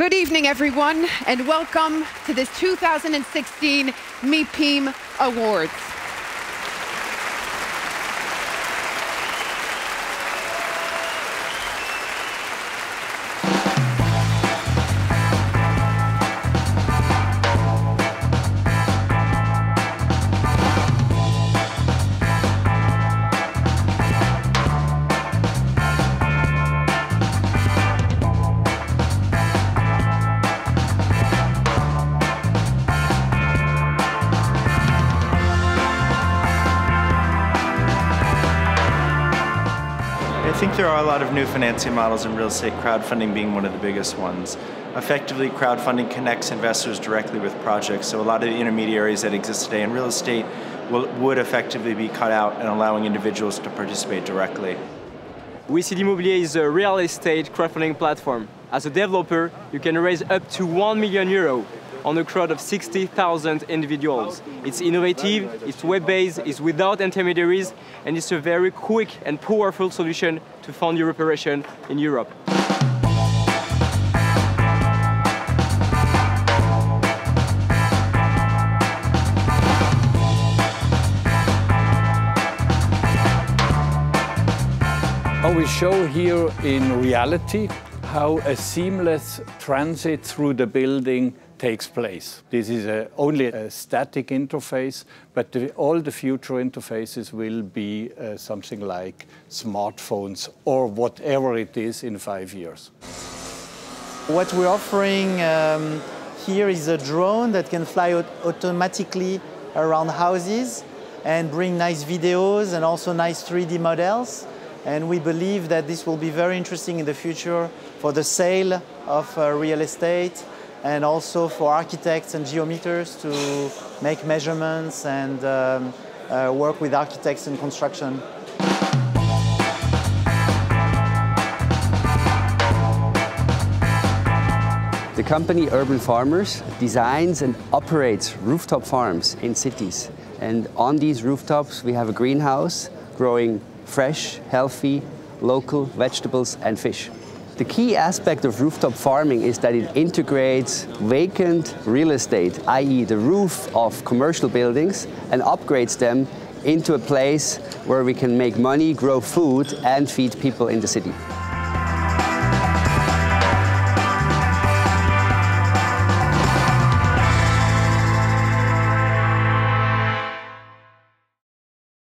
Good evening, everyone, and welcome to this 2016 MIPIM Awards. I think there are a lot of new financing models in real estate, crowdfunding being one of the biggest ones. Effectively, crowdfunding connects investors directly with projects, so a lot of the intermediaries that exist today in real estate will, would effectively be cut out and allowing individuals to participate directly. Wiseed Immobilier is a real estate crowdfunding platform. As a developer, you can raise up to 1 million euro on a crowd of 60,000 individuals. It's innovative, it's web-based, it's without intermediaries, and it's a very quick and powerful solution to fund your operation in Europe. How we show here in reality how a seamless transit through the building takes place. This is a, only a static interface, but the, all the future interfaces will be uh, something like smartphones or whatever it is in five years. What we're offering um, here is a drone that can fly automatically around houses and bring nice videos and also nice 3D models. And we believe that this will be very interesting in the future for the sale of uh, real estate and also for architects and geometers to make measurements and um, uh, work with architects in construction. The company Urban Farmers designs and operates rooftop farms in cities. And on these rooftops, we have a greenhouse growing fresh, healthy, local vegetables and fish. The key aspect of rooftop farming is that it integrates vacant real estate, i.e. the roof of commercial buildings, and upgrades them into a place where we can make money, grow food, and feed people in the city.